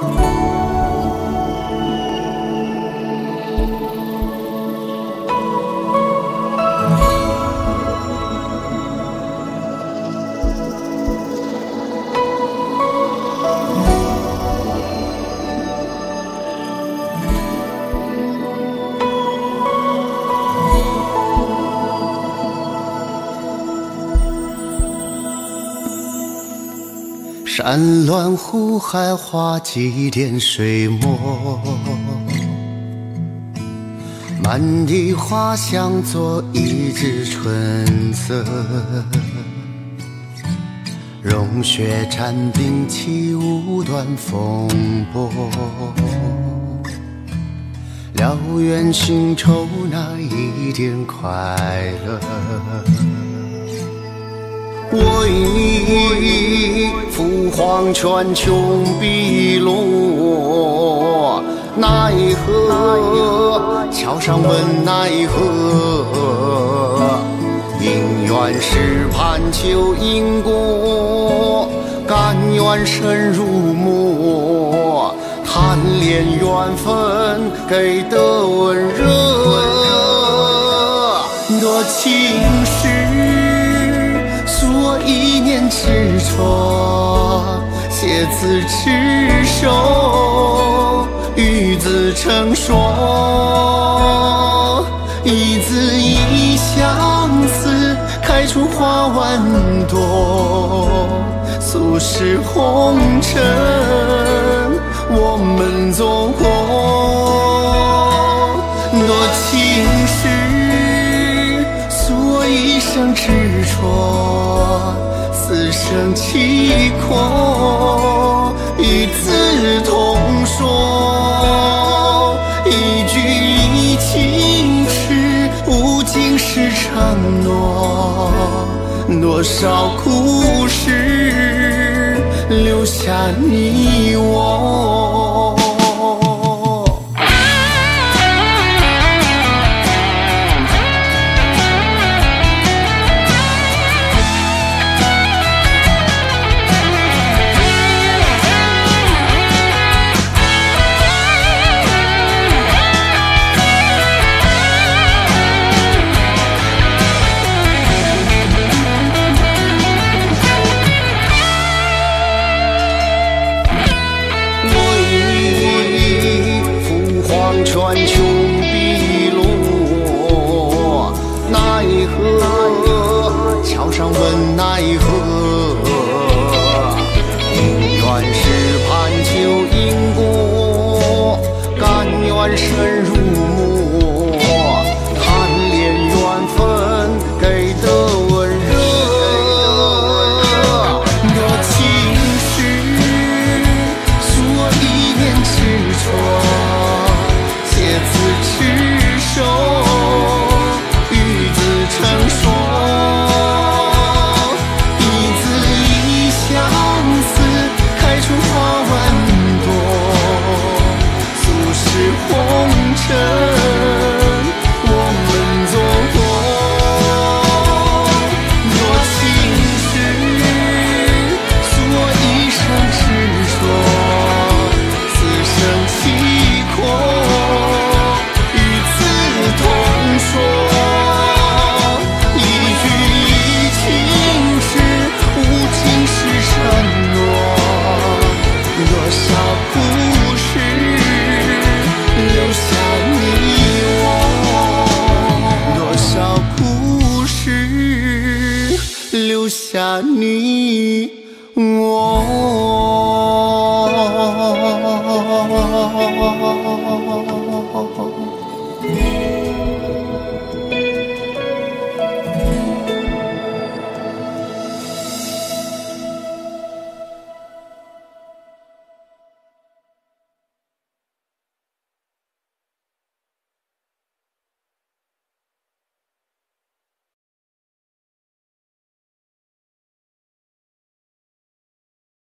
oh 山峦湖海化几点水墨，满地花香作一枝春色。融雪战冰起无端风波，辽远寻愁那一点快乐。为你赴黄泉穷碧落，奈何桥上问奈何？姻缘石畔求因果，甘愿深入墨，贪恋缘分给的温热，多情执着，写字执手，与字成说，一字一相思，开出花万朵。俗世红尘，我们走过，多情事，诉我一生执着。此生契阔，与子同说，一句一情痴，无尽是承诺。多少故事，留下你我。穷碧落，奈何桥上问奈何？原是盘秋因果，甘愿身。我。